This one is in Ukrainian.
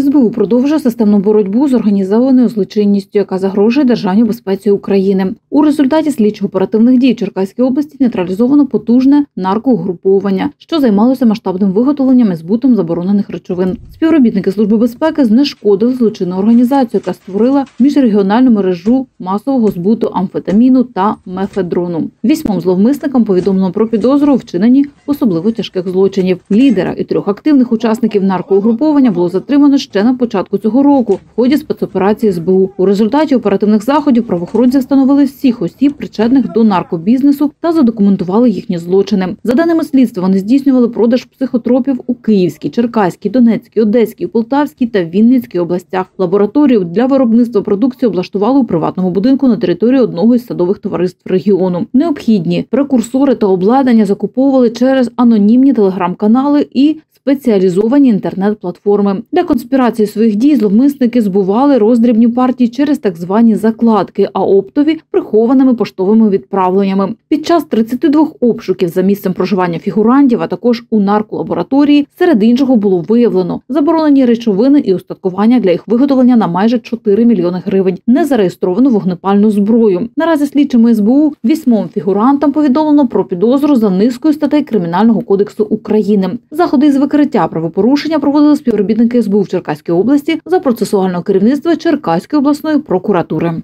СБУ продовжує системну боротьбу з організованою злочинністю, яка загрожує державній безпеці України. У результаті слідчо-оперативних дій в Черкаській області нейтралізовано потужне наркоугруповання, що займалося масштабним виготовленням і збутом заборонених речовин. Співробітники служби безпеки знешкодили злочинну організацію, яка створила міжрегіональну мережу масового збуту амфетаміну та мефедрону. Вісьмом зловмисникам повідомлено про підозру у вчиненні особливо тяжких злочинів. Лідера і трьох активних учасників наркоугруповання було затримано ще на початку цього року в ході спецоперації СБУ. У результаті оперативних заходів правоохоронці встановили всіх осіб, причетних до наркобізнесу, та задокументували їхні злочини. За даними слідства, вони здійснювали продаж психотропів у Київській, Черкаській, Донецькій, Одеській, Полтавській та Вінницькій областях. Лабораторію для виробництва продукції облаштували у приватному будинку на території одного із садових товариств регіону. Необхідні прекурсори та обладнання закуповували через анонімні телеграм-канали і спеціалізовані інтернет-платформи. Для конспірації своїх дій зловмисники збували роздрібні партії через так звані закладки, а оптові прихованими поштовими відправленнями. Під час 32 обшуків за місцем проживання фігурантів, а також у нарколабораторії, серед іншого було виявлено заборонені речовини і устаткування для їх виготовлення на майже 4 мільйони гривень, незареєстровану вогнепальну зброю. Наразі слідчими СБУ вісьмом фігурантам повідомлено про підозру за низкою статей Кримінального кодексу України. Заходи з викриття правопорушення проводили співробітники СБУ в Черкаській області за процесуального керівництва Черкаської обласної прокуратури.